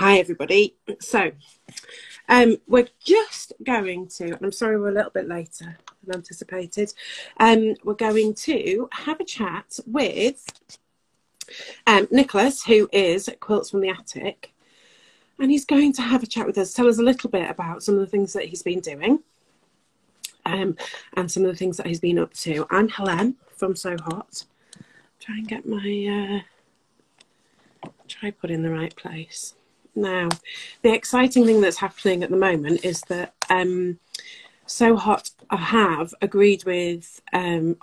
Hi, everybody. So, um, we're just going to, and I'm sorry we're a little bit later than anticipated. Um, we're going to have a chat with um, Nicholas, who is Quilts from the Attic, and he's going to have a chat with us, tell us a little bit about some of the things that he's been doing. Um, and some of the things that he's been up to. I'm Helen from Sew Hot. Try and get my uh, tripod in the right place. Now, the exciting thing that's happening at the moment is that um, Sew Hot have agreed with um,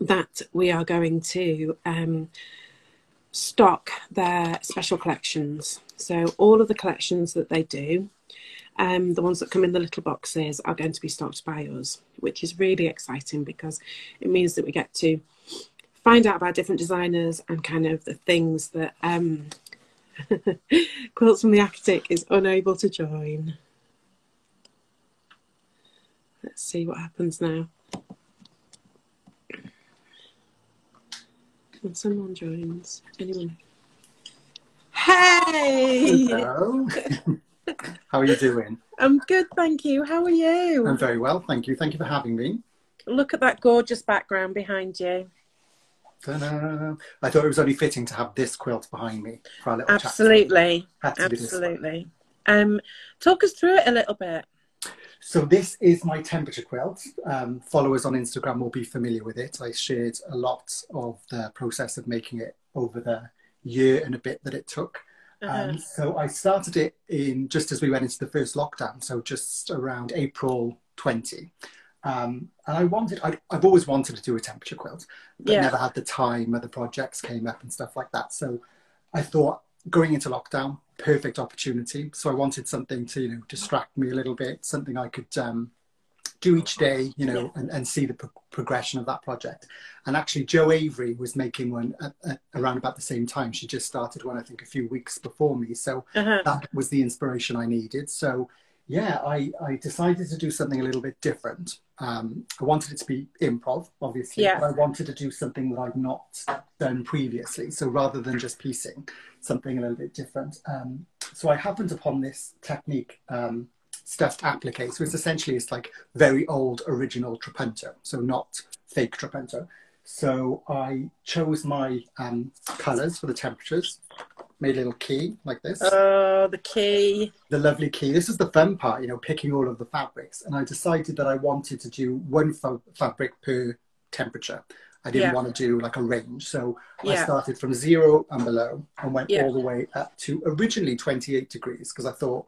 that we are going to um, stock their special collections. So all of the collections that they do, um, the ones that come in the little boxes, are going to be stocked by us, which is really exciting because it means that we get to find out about different designers and kind of the things that um, Quilts from the Attic is unable to join. Let's see what happens now. When someone joins, anyone? Hey! Hello. How are you doing? I'm good, thank you. How are you? I'm very well, thank you. Thank you for having me. Look at that gorgeous background behind you. Ta-da. I thought it was only fitting to have this quilt behind me for our little Absolutely. Had to be this one. Absolutely. Um, talk us through it a little bit. So this is my temperature quilt. Um, followers on Instagram will be familiar with it. I shared a lot of the process of making it over the year and a bit that it took. Uh-huh. Um, so I started it in just as we went into the first lockdown, so just around April 20. Um, and I wanted, I'd, I've always wanted to do a temperature quilt, but Yeah. never had the time. Other projects came up and stuff like that. So I thought going into lockdown, perfect opportunity. So I wanted something to, you know, distract me a little bit, something I could um, do each day, you know, and, and see the pro- progression of that project. And actually, Jo Avery was making one at, at, around about the same time. She just started one, I think, a few weeks before me. So Uh-huh. that was the inspiration I needed. So yeah, I, I decided to do something a little bit different. Um, I wanted it to be improv, obviously, Yeah. but I wanted to do something that I've not done previously. So rather than just piecing, something a little bit different. Um, so I happened upon this technique, um, stuffed applique. So it's essentially it's like very old original trapunto, so not fake trapunto. So I chose my um, colors for the temperatures, made a little key like this Oh, the key. the lovely key. This is the fun part, you know, picking all of the fabrics. And I decided that I wanted to do one fa- fabric per temperature. I didn't Yeah. want to do like a range. So I started from zero and below and went Yeah. all the way up to originally 28 degrees because I thought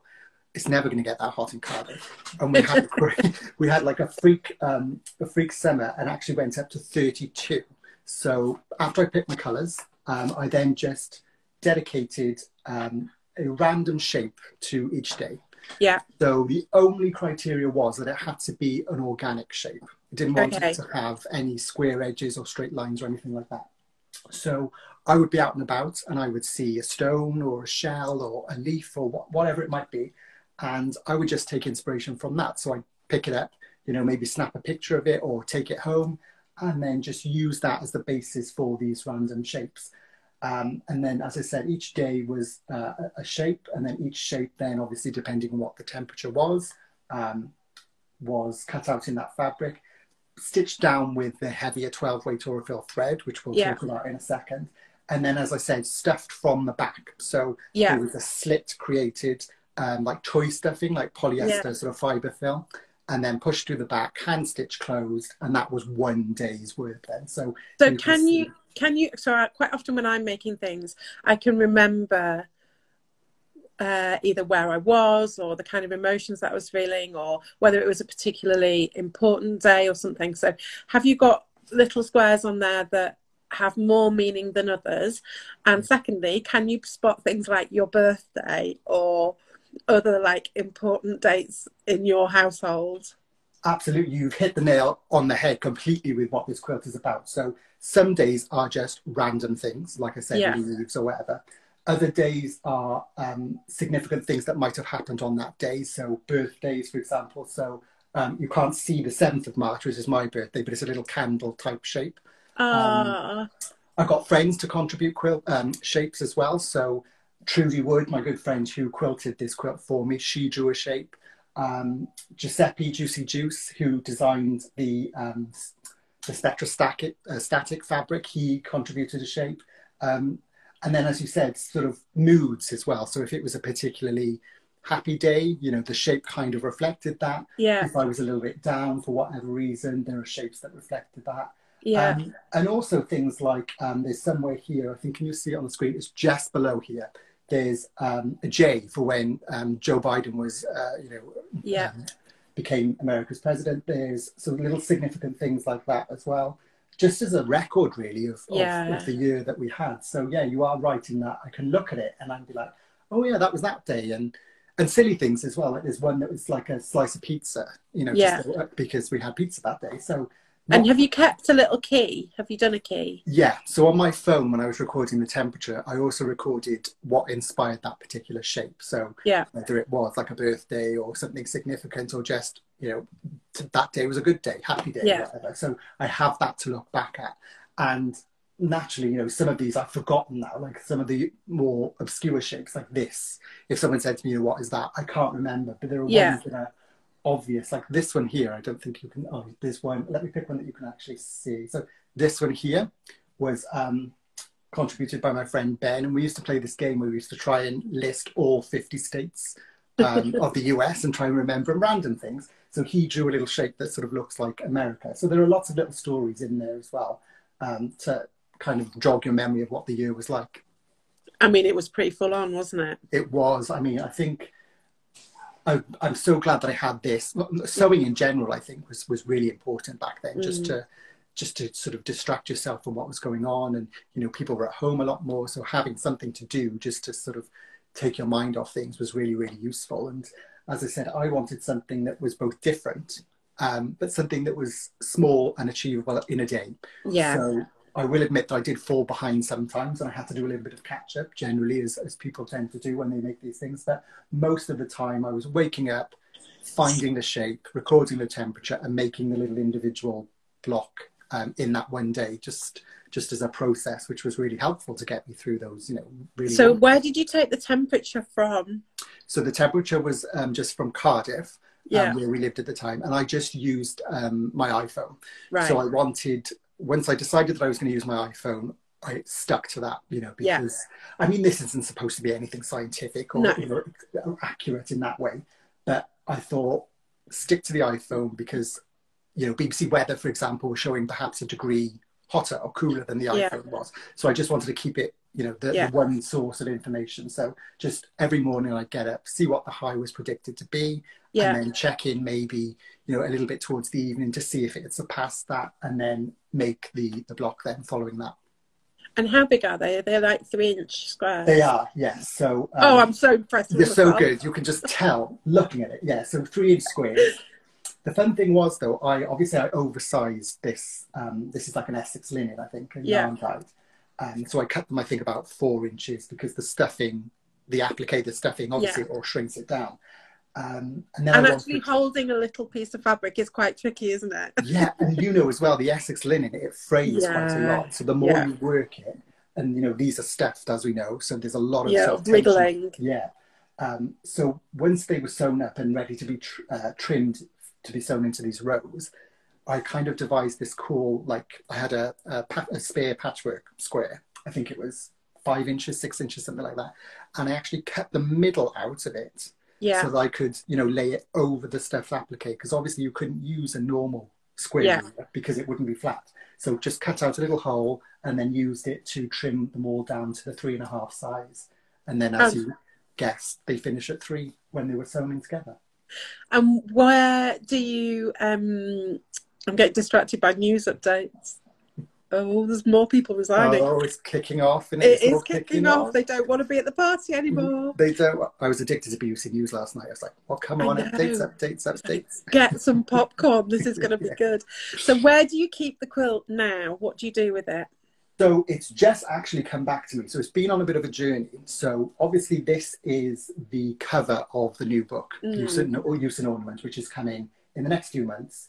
it's never going to get that hot in Cardiff. And we had, we had like a freak, um, a freak summer and actually went up to 32. So after I picked my colors, um, I then just dedicated um, a random shape to each day. Yeah. So the only criteria was that it had to be an organic shape. I didn't want Okay. it to have any square edges or straight lines or anything like that. So I would be out and about and I would see a stone or a shell or a leaf or wha- whatever it might be. And I would just take inspiration from that. So I'd pick it up, you know, maybe snap a picture of it or take it home and then just use that as the basis for these random shapes. Um, and then, as I said, each day was uh, a- shape, and then each shape, then obviously depending on what the temperature was, um, was cut out in that fabric, stitched down with the heavier 12 weight Aurifil thread, which we'll Yeah. talk about in a second. And then, as I said, stuffed from the back. So Yeah. there was a slit created, um, like toy stuffing, like polyester Yeah. sort of fiber film, and then push through the back, hand stitch closed, and that was one day's work then. So So you can can you can you so I, quite often when I'm making things, I can remember uh, either where I was or the kind of emotions that I was feeling or whether it was a particularly important day or something. So have you got little squares on there that have more meaning than others? And secondly, can you spot things like your birthday or other like important dates in your household? Absolutely, you've hit the nail on the head completely with what this quilt is about. So some days are just random things, like I said, Yeah. leaves or whatever. Other days are um, significant things that might have happened on that day. So birthdays, for example. So um, you can't see the 7th of March, which is my birthday, but it's a little candle type shape. Ah, I've got friends to contribute quilt um, shapes as well. So Trudy Wood, my good friend who quilted this quilt for me, she drew a shape. Um, Giuseppe Giucy Giuce, who designed the um, the Spectrastatic uh, static fabric, he contributed a shape. Um, and then, as you said, sort of moods as well. So if it was a particularly happy day, you know, the shape kind of reflected that. Yeah. If I was a little bit down for whatever reason, there are shapes that reflected that. Yeah. Um, and also things like um, there's somewhere here, I think, can you see it on the screen? It's just below here. There's um, a J for when um, Joe Biden was, uh, you know, Yeah. um, became America's president. There's some little significant things like that as well, just as a record, really, of, of, Yeah. of the year that we had. So yeah, you are right in that. I can look at it and I'd be like, oh yeah, that was that day, and and silly things as well. Like there's one that was like a slice of pizza, you know, Yeah. just because we had pizza that day. So and have you kept a little key? Have you done a key? yeah, so on my phone when I was recording the temperature, I also recorded what inspired that particular shape. So Yeah. whether it was like a birthday or something significant or just, you know, t- that day was a good day, happy day, Yeah. whatever. So I have that to look back at. And naturally, you know, some of these I've forgotten now, like some of the more obscure shapes like this. If someone said to me, what is that? I can't remember, but there are Yeah. ones that are obvious, like this one here. I don't think you can, oh, this one, let me pick one that you can actually see. So this one here was um, contributed by my friend Ben, and we used to play this game where we used to try and list all 50 states um, of the US and try and remember random things. So he drew a little shape that sort of looks like America. So there are lots of little stories in there as well um, to kind of jog your memory of what the year was like. I mean, it was pretty full on, wasn't it? It was, I mean, I think I, I'm so glad that I had this. Sewing in general, I think, was, was really important back then, just Mm. to just to sort of distract yourself from what was going on. And, you know, people were at home a lot more. So having something to do just to sort of take your mind off things was really, really useful. And as I said, I wanted something that was both different, um, but something that was small and achievable in a day. Yeah. So I will admit that I did fall behind sometimes and I had to do a little bit of catch up generally as, as people tend to do when they make these things. But most of the time I was waking up, finding the shape, recording the temperature and making the little individual block um, in that one day, just just as a process, which was really helpful to get me through those, you know, really. So where did you take the temperature from? so the temperature was um, just from Cardiff, Yeah. um, where we lived at the time, and I just used um, my iPhone. Right. So I wanted, once I decided that I was going to use my iPhone, I stuck to that, you know, Yeah. because I mean, this isn't supposed to be anything scientific or No. you know, accurate in that way, but I thought stick to the iPhone because, you know, BBC Weather, for example, was showing perhaps a degree hotter or cooler than the Yeah. iPhone was. So I just wanted to keep it, you know, the, Yeah. the one source of information. So just every morning I'd get up, see what the high was predicted to be, yeah. and then check in maybe you know a little bit towards the evening to see if it had surpassed that and then make the the block then following that And how big are they? They're like three inch squares. they are yes so um, oh, I'm so impressed. with they're so myself. good you can just tell looking at it yeah so three inch squares the fun thing was though i obviously i oversized this um this is like an essex linen i think and Yeah. yarn dyed um so i cut them i think about four inches because the stuffing the applique the stuffing obviously or shrinks it down um and then And actually holding a little piece of fabric is quite tricky, isn't it? yeah, and you know as well, the Essex linen it frays quite a lot. So the more Yeah. you work it, and you know these are stuffed as we know, so there's a lot of Yeah, sort of tension. wriggling. Yeah. Um, so once they were sewn up and ready to be tr- uh, trimmed to be sewn into these rows, I kind of devised this cool like I had a, a, pa- a spare patchwork square. I think it was five inches, six inches, something like that, and I actually cut the middle out of it Yeah. so that I could, you know, lay it over the stuffed applique because obviously you couldn't use a normal square Yeah. because it wouldn't be flat. So just cut out a little hole and then used it to trim them all down to the three and a half size. And then, as Oh. you guessed, they finish at three when they were sewing together. And where do you? um I'm getting distracted by news updates. Oh, there's more people resigning. Oh, it's kicking off, and it it's is all kicking off. They don't want to be at the party anymore. They don't. I was addicted to BBC News last night. I was like, "Well, come on, updates, updates, updates." Get some popcorn. This is going to be Yeah. good. So, where do you keep the quilt now? What do you do with it? So it's just actually come back to me. So it's been on a bit of a journey. So obviously this is the cover of the new book, Mm. Use, and, or Use and Ornament, which is coming in the next few months.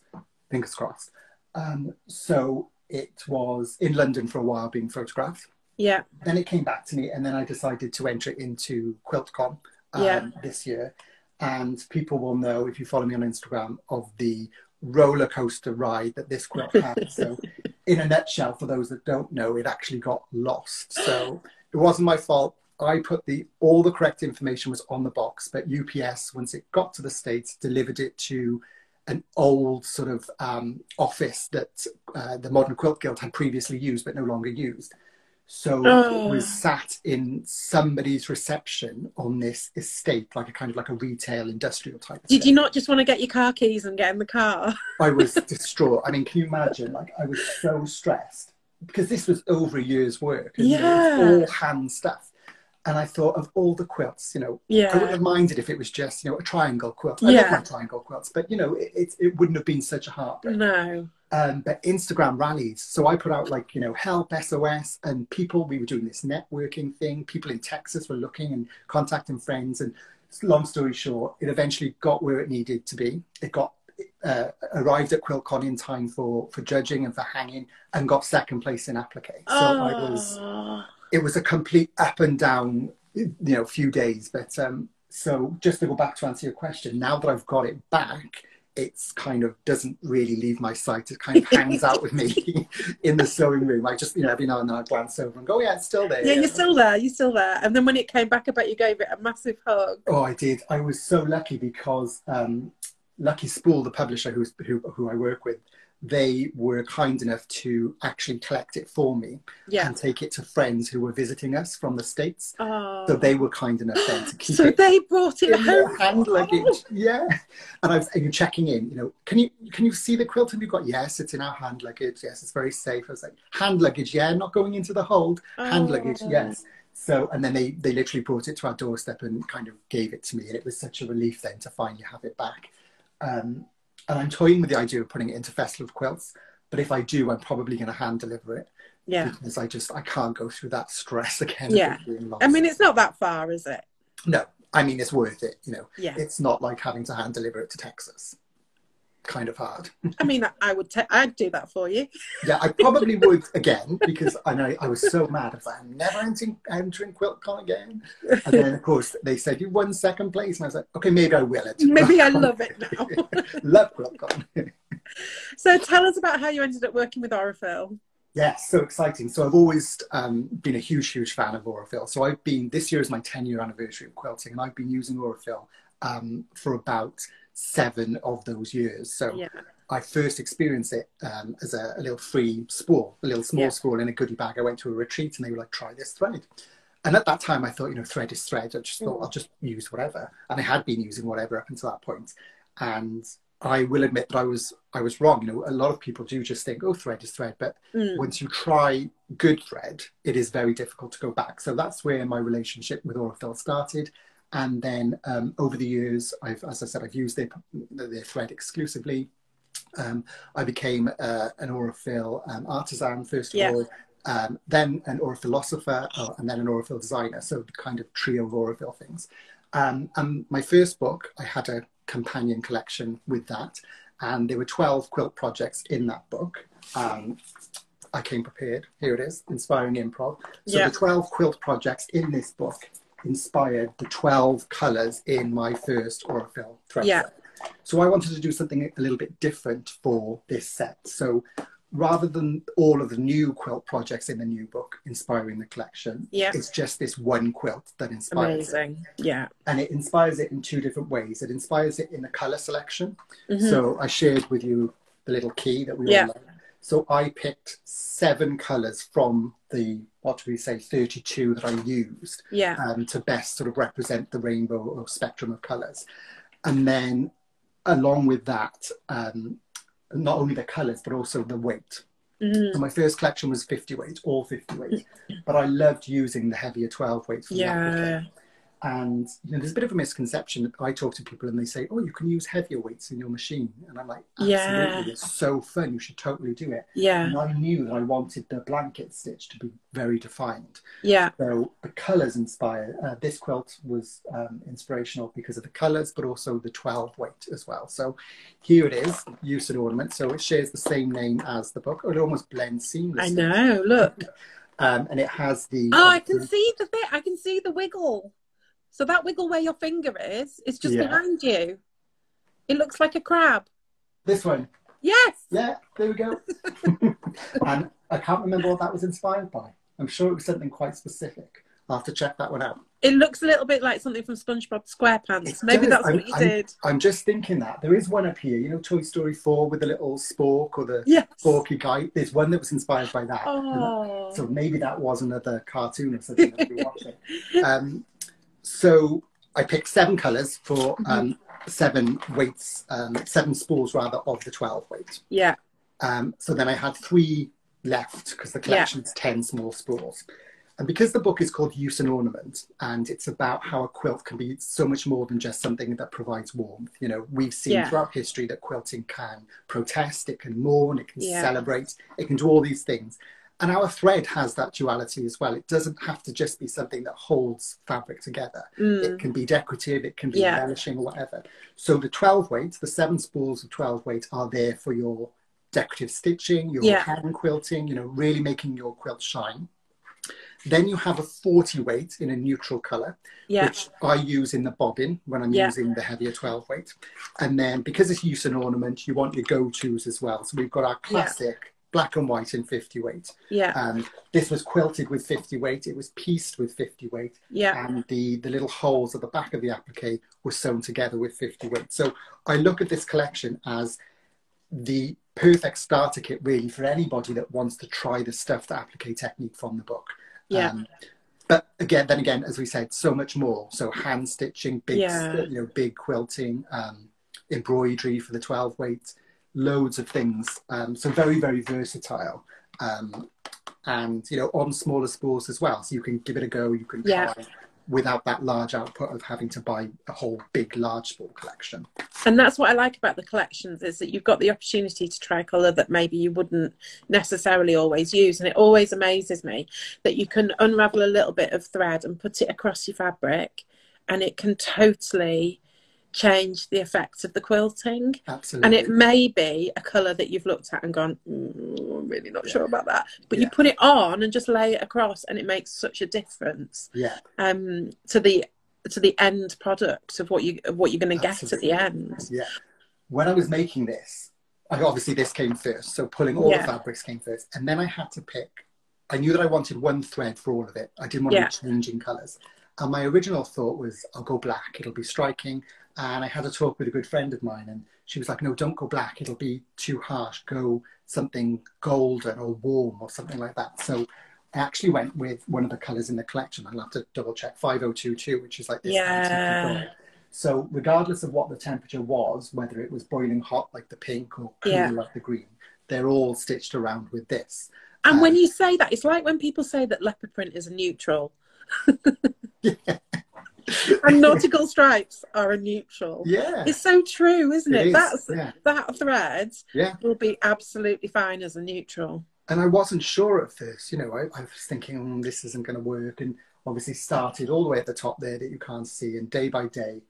Fingers crossed. Um, so it was in London for a while being photographed. Yeah. Then it came back to me, and then I decided to enter it into QuiltCon um, Yeah. this year. And people will know if you follow me on Instagram of the roller coaster ride that this quilt had. so, in a nutshell, for those that don't know, it actually got lost. So it wasn't my fault. I put the all the correct information was on the box, but UPS once it got to the states delivered it to an old sort of um, office that uh, the Modern Quilt Guild had previously used but no longer used. So Oh. it was sat in somebody's reception on this estate, like a kind of like a retail industrial type. Did estate. you not just want to get your car keys and get in the car? I was distraught. I mean, can you imagine? Like, I was so stressed because this was over a year's work. And, you know, Yeah. all hand stuff. And I thought of all the quilts, you know, yeah. I wouldn't have minded if it was just, you know, a triangle quilt. I Yeah. love my triangle quilts, but, you know, it, it, it wouldn't have been such a heartbreak. No. Um, but Instagram rallies. So I put out like, you know, help SOS and people, we were doing this networking thing. People in Texas were looking and contacting friends. And long story short, it eventually got where it needed to be. It got uh, arrived at QuiltCon in time for, for judging and for hanging and got second place in applique. So I was, Oh. It was a complete up and down, you know, few days. But um, so just to go back to answer your question, now that I've got it back, it's kind of doesn't really leave my sight. It kind of hangs out with me in the sewing room. I just, you know, every now and then I glance over and go, oh, yeah, it's still there. Yeah, you're still there. You're still there. And then when it came back, I bet you gave it a massive hug. Oh, I did. I was so lucky because um, Lucky Spool, the publisher who's, who, who I work with, they were kind enough to actually collect it for me Yeah. and take it to friends who were visiting us from the States. Oh. So they were kind enough then to keep So it they brought it in their home. hand luggage. Yeah. And I was and checking in, you know, can you can you see the quilt have you got? Yes, it's in our hand luggage. Yes, it's very safe. I was like, hand luggage, yeah, not going into the hold. Hand Oh. luggage, yes. So and then they they literally brought it to our doorstep and kind of gave it to me. And it was such a relief then to finally have it back. Um, and I'm toying with the idea of putting it into Festival of Quilts. But if I do, I'm probably going to hand deliver it Yeah. because I just I can't go through that stress again. Yeah. Of it being lost. I mean, it's not that far, is it? no, I mean it's worth it. You know, Yeah. it's not like having to hand deliver it to Texas. Kind of hard. I mean, I would. I'd do that for you. Yeah, I probably would again because I know I was so mad. I was like, I'm never entering, entering QuiltCon again. And then, of course, they said you won second place, and I was like, okay, maybe I will. It. Maybe I love it now. Love QuiltCon. so tell us about how you ended up working with Aurifil. Yes, so exciting. So I've always um, been a huge, huge fan of Aurifil. So I've been, this year is my 10 year anniversary of quilting, and I've been using Aurifil um, for about seven of those years. So Yeah. I first experienced it um, as a, a little free spool, a little small Yeah. spool in a goodie bag. I went to a retreat and they were like, try this thread. And at that time, I thought, you know, thread is thread. I just thought Mm. I'll just use whatever. And I had been using whatever up until that point. And I will admit that I was I was wrong. You know, a lot of people do just think, oh, thread is thread. But Mm. once you try good thread, it is very difficult to go back. So that's where my relationship with Aurifil started. And then um, over the years, I've, as I said, I've used their, their thread exclusively. Um, I became uh, an Aurifil um, artisan, first of Yeah. all, um, then an Aurifilosopher, uh, and then an Aurifil designer. So the kind of trio of things. Um, and my first book, I had a companion collection with that. And there were 12 quilt projects in that book. Um, I came prepared. Here it is, Inspiring Improv. So Yeah. the 12 quilt projects in this book inspired the 12 colours in my first Aurifil thread Yeah. set. So I wanted to do something a little bit different for this set. So rather than all of the new quilt projects in the new book inspiring the collection, Yeah. it's just this one quilt that inspires it. Amazing. Yeah. And it inspires it in two different ways. It inspires it in the colour selection. Mhm. So I shared with you the little key that we Yeah. all love. So I picked seven colours from the, what do we say, 32 that I used yeah. um, to best sort of represent the rainbow or spectrum of colours. And then along with that, um, not only the colours, but also the weight. Mhm. So my first collection was 50 weight, all 50 weight, but I loved using the heavier 12 weight. Yeah. And you know, there's a bit of a misconception. I talk to people and they say, "Oh, you can use heavier weights in your machine," and I'm like, "Absolutely, Yeah. it's so fun. You should totally do it." Yeah. And I knew that I wanted the blanket stitch to be very defined. Yeah. So the colours inspire. Uh, this quilt was um, inspirational because of the colours, but also the 12 weight as well. So here it is, Use and Ornament. So it shares the same name as the book. It almost blends seamlessly. I know. Look. um, and it has the. Oh, I can see the bit. I can see the wiggle. So that wiggle where your finger is, it's just Yeah. behind you. It looks like a crab. This one. Yes. Yeah, there we go. and I can't remember what that was inspired by. I'm sure it was something quite specific. I'll have to check that one out. It looks a little bit like something from SpongeBob SquarePants. It Maybe does. that's I'm- what you I'm- did. I'm just thinking that there is one up here, you know, Toy Story 4 with the little spork or the Yes. sporky guy. There's one that was inspired by that. Oh. So maybe that was another cartoon or something that we were watching. Um, so I picked seven colours for Mm-hmm. um, seven weights, um, seven spools rather of the 12 weight. Yeah. Um, so then I had three left because the collection collection's 10 small spools. And because the book is called Use and Ornament, and it's about how a quilt can be so much more than just something that provides warmth. You know, we've seen Yeah. throughout history that quilting can protest, it can mourn, it can Yeah. celebrate, it can do all these things. And our thread has that duality as well. It doesn't have to just be something that holds fabric together. Mm. It can be decorative, it can be Yeah. embellishing or whatever. So the 12 weight, the seven spools of 12 weight are there for your decorative stitching, your Yeah. hand quilting, you know, really making your quilt shine. Then you have a 40 weight in a neutral color, Yeah. which I use in the bobbin when I'm Yeah. using the heavier 12 weight. And then because it's use and ornament, you want your go-tos as well. So we've got our classic black and white in 50 weight. Yeah. Um, this was quilted with 50 weight. It was pieced with 50 weight Yeah. and the, the little holes at the back of the applique were sewn together with 50 weight. So I look at this collection as the perfect starter kit really for anybody that wants to try the stuff, the applique technique from the book. Yeah. Um, but again, then again, as we said, so much more. So hand stitching, big, Yeah. you know, big quilting, um, embroidery for the 12 weight, loads of things. Um, so very, very versatile. Um, and, you know, on smaller spools as well. So you can give it a go. You can Yeah. try without that large output of having to buy a whole big, large spool collection. And that's what I like about the collections is that you've got the opportunity to try colour that maybe you wouldn't necessarily always use. And it always amazes me that you can unravel a little bit of thread and put it across your fabric and it can totally change the effect of the quilting. Absolutely. And it may be a colour that you've looked at and gone, mm, I'm really not Yeah. sure about that. But you put it on and just lay it across and it makes such a difference yeah. um, to the to the end product of what you of what you're going to get at the end. Yeah. When I was making this, I, obviously this came first. So pulling all Yeah. the fabrics came first. And then I had to pick. I knew that I wanted one thread for all of it. I didn't want Yeah. to be changing colours. And my original thought was, I'll go black. It'll be striking. And I had a talk with a good friend of mine, and she was like, No, don't go black. It'll be too harsh. Go something golden or warm or something like that. So I actually went with one of the colours in the collection. I'll have to double check 5022, which is like this Yeah. So regardless of what the temperature was, whether it was boiling hot like the pink or cool Yeah. like the green, they're all stitched around with this. And when Um, you say that, it's like when people say that leopard print is a neutral and nautical stripes are a neutral. Yeah. It's so true, isn't It it? is, That's yeah. that thread Yeah. will be absolutely fine as a neutral. And I wasn't sure at first, you know, I, I was thinking, "Mm, this isn't going to work. And obviously started all the way at the top there that you can't see and day by day.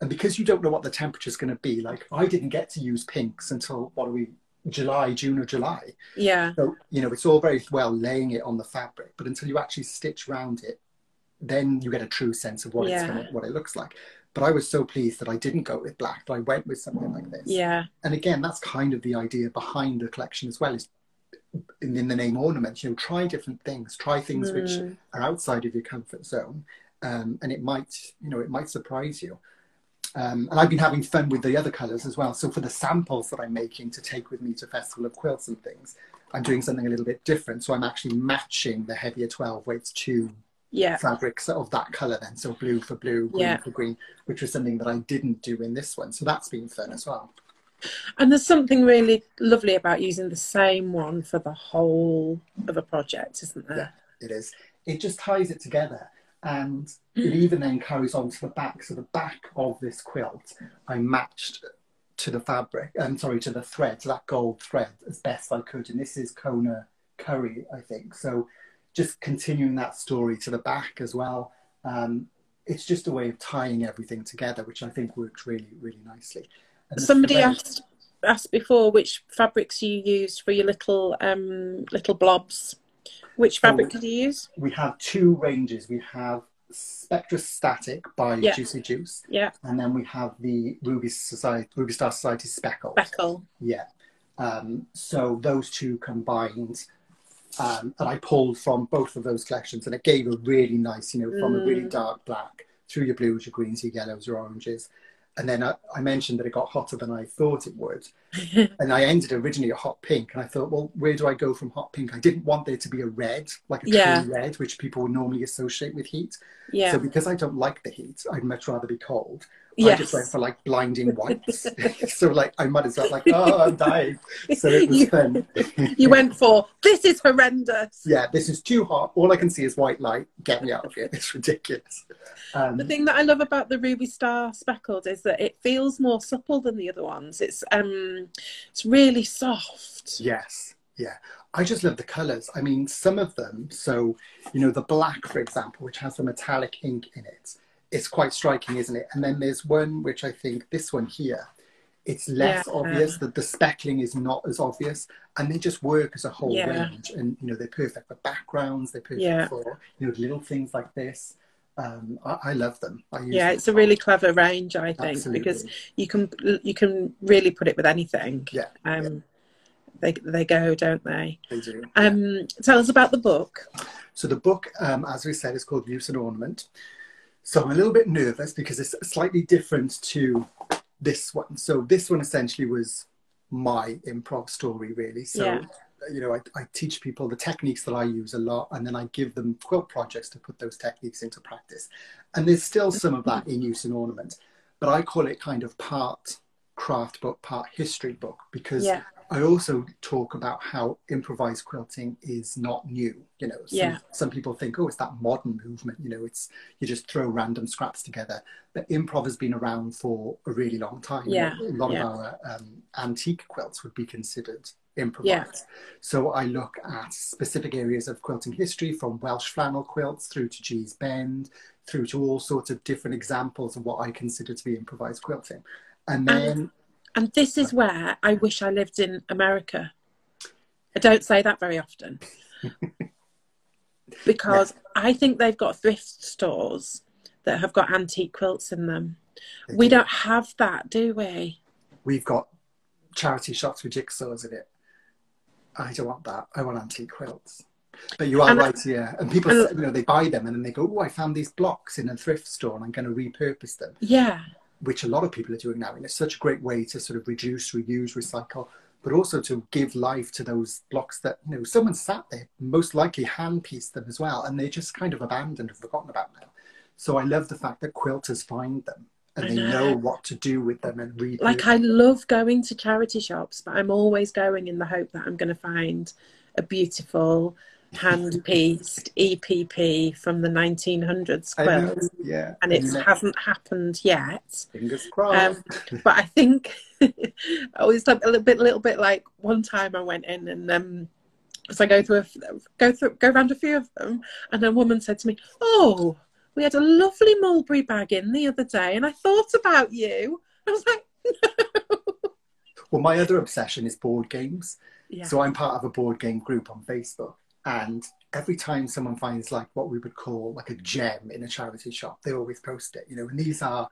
And because you don't know what the temperature is going to be, like I didn't get to use pinks until, what are we, July, June or July. Yeah. So, you know, it's all very well laying it on the fabric, but until you actually stitch around it, then you get a true sense of what it's gonna, what it looks like. But I was so pleased that I didn't go with black, that I went with something like this. Yeah. And again, that's kind of the idea behind the collection as well, is in, in the name ornaments, you know, try different things, try things which Mm. are outside of your comfort zone, um, and it might, you know, it might surprise you. Um, and I've been having fun with the other colours as well. So for the samples that I'm making to take with me to Festival of Quilts and things, I'm doing something a little bit different. So I'm actually matching the heavier 12 weights to Yeah. fabrics of that colour then. So blue for blue, green Yeah. for green, which was something that I didn't do in this one. So that's been fun as well. And there's something really lovely about using the same one for the whole of a project, isn't there? It is. It just ties it together. And hmm. it even then carries on to the back. So the back of this quilt, I matched to the fabric, I'm sorry, to the thread, to that gold thread as best I could. And this is Kona Curry, I think. So just continuing that story to the back as well. Um, it's just a way of tying everything together, which I think works really, really nicely. And Somebody thread- asked asked before which fabrics you used for your little um little blobs. Which So- fabric did you use? We have two ranges. We have Spectrastatic by Yeah. Giucy Giuce, Yeah, and then we have the Ruby Society, Ruby Star Society Speckle. Speckle. Yeah. Um, so those two combined, um, and I pulled from both of those collections, and it gave a really nice, you know, from a really Mm. dark black through your blues, your greens, your yellows, your oranges. And then I, I mentioned that it got hotter than I thought it would. and I ended originally at hot pink, and I thought, well, where do I go from hot pink? I didn't want there to be a red, like a Yeah. true red, which people would normally associate with heat. Yeah. So because I don't like the heat, I'd much rather be cold. I just went for like blinding whites. so like I might as well like, oh, I'm dying. So it was You- fun. You went for this is horrendous. yeah, this is too hot. All I can see is white light. Get me out of here. It's ridiculous. Um, The thing that I love about the Ruby Star speckled is that it feels more supple than the other ones. It's um, it's really soft. yes, yeah. I just love the colours. I mean, some of them. So you know, the black, for example, which has the metallic ink in it. It's quite striking, isn't it? And then there's one which I think this one here. It's less Yeah. obvious that the speckling is not as obvious, and they just work as a whole Yeah. range. And you know, they're perfect for backgrounds. They're perfect Yeah. for you know little things like this. Um, I, I love them. I use Yeah, them it's a really clever range, I think, Absolutely. because you can you can really put it with anything. Yeah, Um, they they go, don't they? they do. Um, tell us about the book. So the book, um, as we said, is called Use and Ornament. So I'm a little bit nervous because it's slightly different to this one. So this one essentially was my improv story, really. So Yeah. you know, I, I teach people the techniques that I use a lot, and then I give them quilt projects to put those techniques into practice. And there's still some of that in Use and Ornament, but I call it kind of part craft book, part history book because Yeah. I also talk about how improvised quilting is not new. You know, some, Yeah. some people think, oh, it's that modern movement. You know, it's you just throw random scraps together. But improv has been around for a really long time. You Yeah, know, a lot yeah. of our um, antique quilts would be considered improvised. So I look at specific areas of quilting history, from Welsh flannel quilts through to Gee's Bend, through to all sorts of different examples of what I consider to be improvised quilting. And then And this is where I wish I lived in America. I don't say that very often. because I think they've got thrift stores that have got antique quilts in them. they We do. don't have that, do we? we've got charity shops with jigsaws in it. I don't want that. I want antique quilts. But you are And- right, yeah. And people, and- you know, they buy them and then they go, "Oh, I found these blocks in a thrift store, and I'm going to repurpose them." Yeah. Which a lot of people are doing now, and it's such a great way to sort of reduce, reuse, recycle, but also to give life to those blocks that you know someone sat there, most likely hand pieced them as well, and they're just kind of abandoned and forgotten about now. So I love the fact that quilters find them and I they know. know what to do with them and read. Like I love going to charity shops, but I'm always going in the hope that I'm going to find a beautiful hand pieced EPP from the 1900s I quilt. yeah. And it hasn't happened yet. fingers crossed. Um, but I think I was a little bit, little bit like one time I went in and um, so I go through, a, go through, go around a few of them, and a woman said to me, "Oh, we had a lovely mulberry bag in the other day, and I thought about you." I was like, well, my other obsession is board games. "Yeah, So I'm part of a board game group on Facebook, and every time someone finds like what we would call like a gem in a charity shop, they always post it. You know, and these are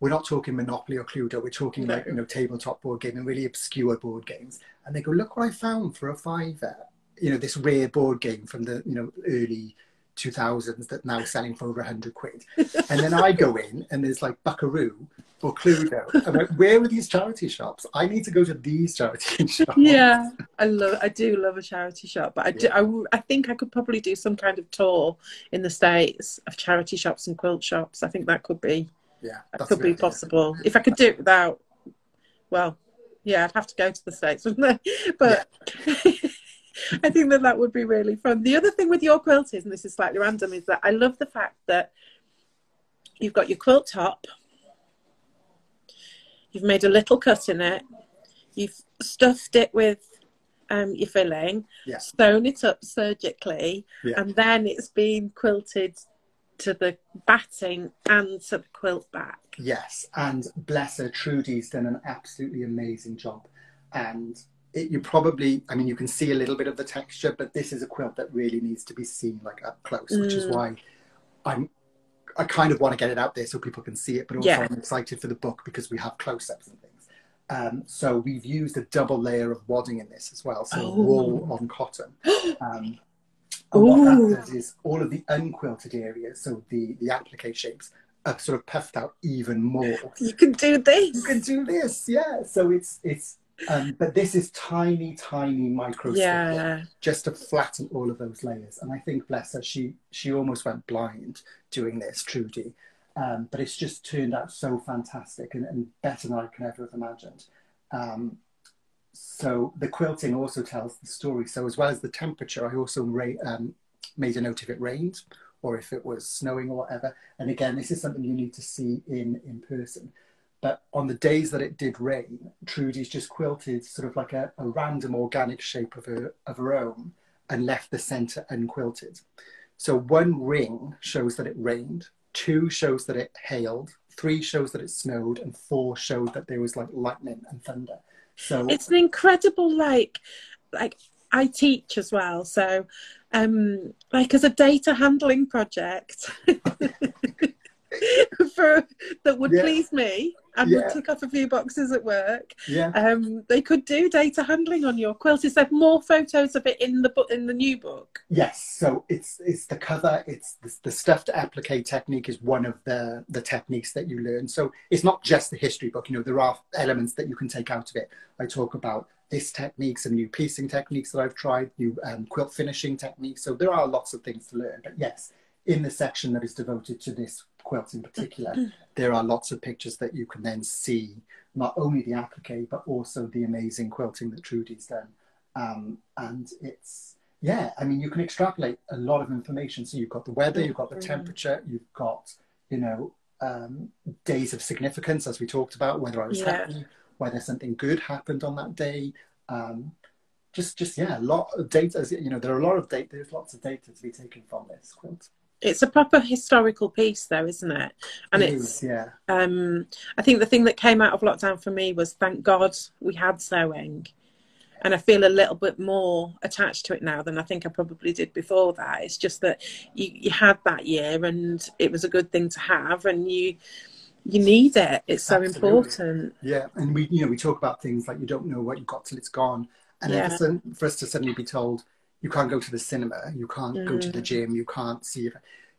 we're not talking Monopoly or Cluedo. We're talking like you know tabletop board game and really obscure board games. And they go, "Look what I found for a fiver." You know, this rare board game from the you know early 2000s that now selling for over 100 quid. And then I go in and there's like Buckaroo or Cluedo. I'm like, where are these charity shops? I need to go to these charity shops. yeah." I love, I do love a charity shop, but I do, I, I think I could probably do some kind of tour in the states of charity shops and quilt shops. I think that could be Yeah, that could be idea. possible if I could do it without. Well, yeah, I'd have to go to the states, wouldn't I? But I think that that would be really fun. The other thing with your quilt is, and this is slightly random, is that I love the fact that you've got your quilt top, you've made a little cut in it, you've stuffed it with um, your filling, Yeah. sewn it up surgically, Yeah. and then it's been quilted to the batting and to the quilt back. Yes, and bless her, Trudy's done an absolutely amazing job. And it, you probably, I mean, you can see a little bit of the texture, but this is a quilt that really needs to be seen like up close, mm. which is mm. why I'm, I kind of want to get it out there so people can see it, but also yeah. I'm excited for the book because we have close-ups and things. Um, so we've used a double layer of wadding in this as well, so oh. wool on cotton. Um, and what that does is all of the unquilted areas, so the the applique shapes, are sort of puffed out even more. You can do this. You can do this, yeah. So it's it's um, but this is tiny, tiny micro yeah. just to flatten all of those layers. And I think, bless her, she she almost went blind doing this, Trudy. Um, but it's just turned out so fantastic and, and, better than I can ever have imagined. Um, so the quilting also tells the story. So as well as the temperature, I also um, made a note if it rained or if it was snowing or whatever. And again, this is something you need to see in in person. But on the days that it did rain, Trudy's just quilted sort of like a, a random organic shape of her, of her own and left the centre unquilted. So one ring shows that it rained, two shows that it hailed, three shows that it snowed, and four showed that there was like lightning and thunder. So it's an incredible like like I teach as well. So um like as a data handling project for that would yeah. please me and yeah. would tick off a few boxes at work. Yeah. Um, they could do data handling on your quilt. Is there more photos of it in the book in the new book? Yes. So it's it's the cover. It's the, the stuffed applique technique is one of the the techniques that you learn. So it's not just the history book. You know, there are elements that you can take out of it. I talk about this technique, some new piecing techniques that I've tried, new um, quilt finishing techniques. So there are lots of things to learn. But yes, in the section that is devoted to this quilt in particular, there are lots of pictures that you can then see not only the applique but also the amazing quilting that Trudy's done. Um, and it's yeah, I mean you can extrapolate a lot of information. So you've got the weather, you've got the temperature, you've got you know um, days of significance as we talked about, whether I was yeah. happy, whether something good happened on that day. Um, just just yeah, a lot of data. You know, there are a lot of data. There's lots of data to be taken from this quilt it's a proper historical piece though isn't it? And it it's is, yeah. um i think the thing that came out of lockdown for me was thank god we had sewing. And i feel a little bit more attached to it now than i think i probably did before that. It's just that you, you had that year and it was a good thing to have and you you need it. It's so Absolutely. important. Yeah and we you know we talk about things like you don't know what you've got till it's gone. And yeah. for, for us to suddenly be told you can't go to the cinema, you can't mm. go to the mm. gym, you can't see.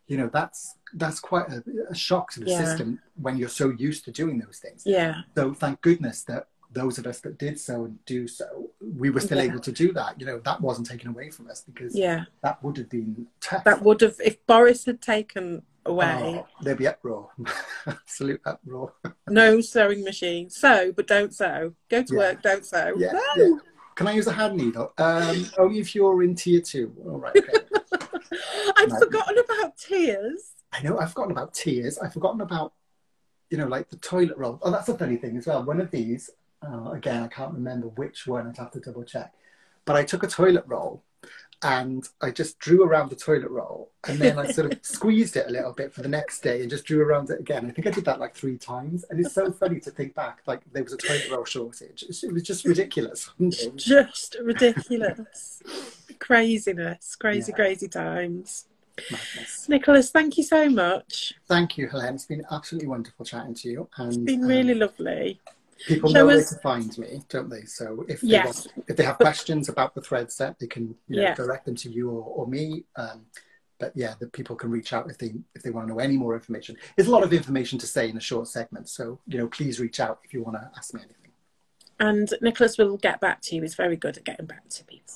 You know, that's that's quite a, a shock to the yeah. system when you're so used to doing those things. Yeah. So thank goodness that those of us that did so and do so, we were still yeah. able to do that. You know, that wasn't taken away from us because yeah, that would have been tough. That would have if Boris had taken away. Oh, there'd be uproar, absolute uproar. no sewing machine. Sew, but don't sew. Go to yeah. work, don't sew. Yeah, no. Can I use a hand needle? Um, only if you're in tier two. All right. Okay. I've no. forgotten about tears. I know. I've forgotten about tears. I've forgotten about, you know, like the toilet roll. Oh, that's a funny thing as well. One of these, uh, again, I can't remember which one. I'd have to double check. But I took a toilet roll and I just drew around the toilet roll and then I sort of squeezed it a little bit for the next day and just drew around it again. I think I did that like three times. And it's so funny to think back, like there was a toilet roll shortage. It was just ridiculous. just ridiculous. Craziness, crazy, yeah. crazy times. Madness. Nicholas, thank you so much. Thank you, Helene. It's been absolutely wonderful chatting to you. And, it's been really um, lovely. People know where to find me, don't they? So if they, yes. want, if they have questions about the thread set, they can you know, yeah. direct them to you or, or me. Um, but yeah, the people can reach out if they if they want to know any more information. There's a lot of information to say in a short segment, so you know, please reach out if you want to ask me anything. And Nicholas will get back to you. He's very good at getting back to people.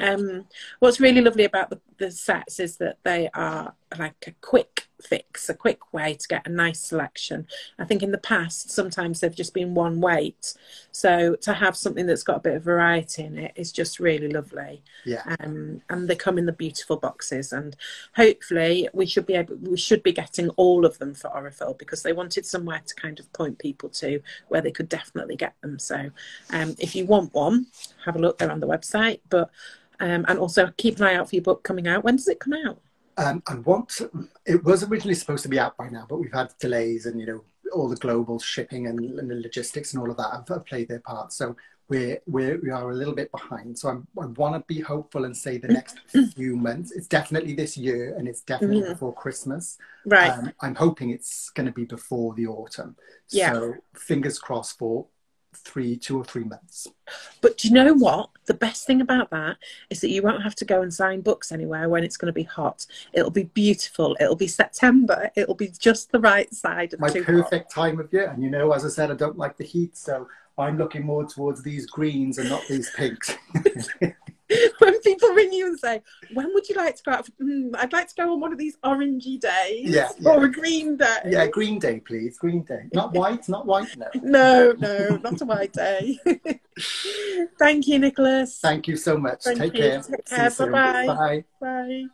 Um, what's really lovely about the, the sets is that they are like a quick fix, a quick way to get a nice selection. I think in the past, sometimes they've just been one weight. So to have something that's got a bit of variety in it is just really lovely. Yeah. Um, and they come in the beautiful boxes. And hopefully we should be able, we should be getting all of them for Aurifil because they wanted somewhere to kind of point people to where they could definitely get them. So um, if you want one, have a look. They're on the website. But um, and also keep an eye out for your book coming out. When does it come out? Um, I want. It was originally supposed to be out by now, but we've had delays, and you know all the global shipping and, and the logistics and all of that have, have played their part. So we're, we're we are a little bit behind. So I'm, I want to be hopeful and say the next few months. It's definitely this year, and it's definitely Mhm. before Christmas. Right. Um, I'm hoping it's going to be before the autumn. Yeah. So fingers crossed for three, two or three months. But do you know what? The best thing about that is that you won't have to go and sign books anywhere when it's going to be hot. It'll be beautiful. It'll be September. It'll be just the right side of My too hot. perfect time of year, and you know, as I said, I don't like the heat, so I'm looking more towards these greens and not these pinks. when people ring you and say, "When would you like to go out?" For, mm, I'd like to go on one of these orangey days Yeah, or a green day. yeah, green day, please, green day. Not white, not white. No. No, no, not a white day. Thank you, Nicholas. Thank you so much. Thank Take you. care. Take care. Bye-bye. Bye. Bye.